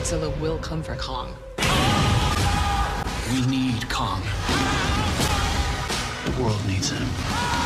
Godzilla will come for Kong. We need Kong. The world needs him.